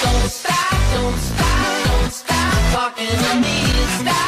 Don't stop, don't stop, don't stop talking to me. Stop.